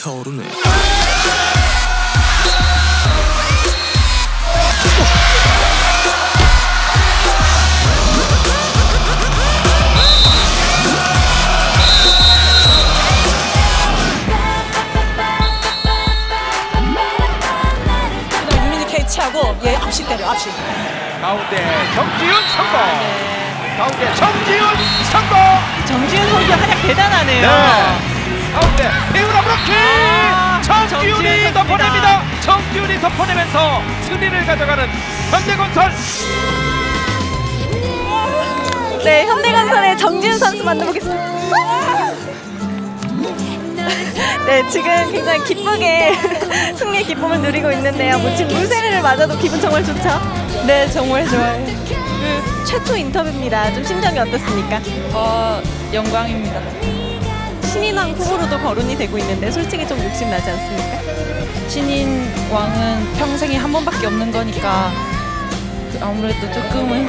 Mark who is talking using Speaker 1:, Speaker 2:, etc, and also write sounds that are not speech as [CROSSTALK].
Speaker 1: 타오르네. 하고 얘 앞시 때려 앞시 가운데 정지훈 성공
Speaker 2: 네.
Speaker 1: 가운데 정지훈 성공
Speaker 2: 정지훈 선수 활약 대단하네요.
Speaker 1: 네. 가운데 배우라 브로킹.
Speaker 2: 아,
Speaker 1: 정지훈 덮어냅니다. 정지훈이 덮어내면서 승리를 가져가는 현대건설.
Speaker 3: 네, 현대건설의 정지훈 선수 만나보겠습니다. [LAUGHS] 네, 지금 굉장히 기쁘게 [LAUGHS] 승리의 기쁨을 누리고 있는데요. 뭐 지금 물세례를 맞아도 기분 정말 좋죠?
Speaker 2: 네, 정말 좋아요.
Speaker 3: 그 최초 인터뷰입니다. 좀 심정이 어떻습니까?
Speaker 2: 어, 영광입니다.
Speaker 3: 신인왕 후보로도 거론이 되고 있는데 솔직히 좀 욕심 나지 않습니까?
Speaker 2: 신인 왕은 평생에 한 번밖에 없는 거니까 아무래도 조금은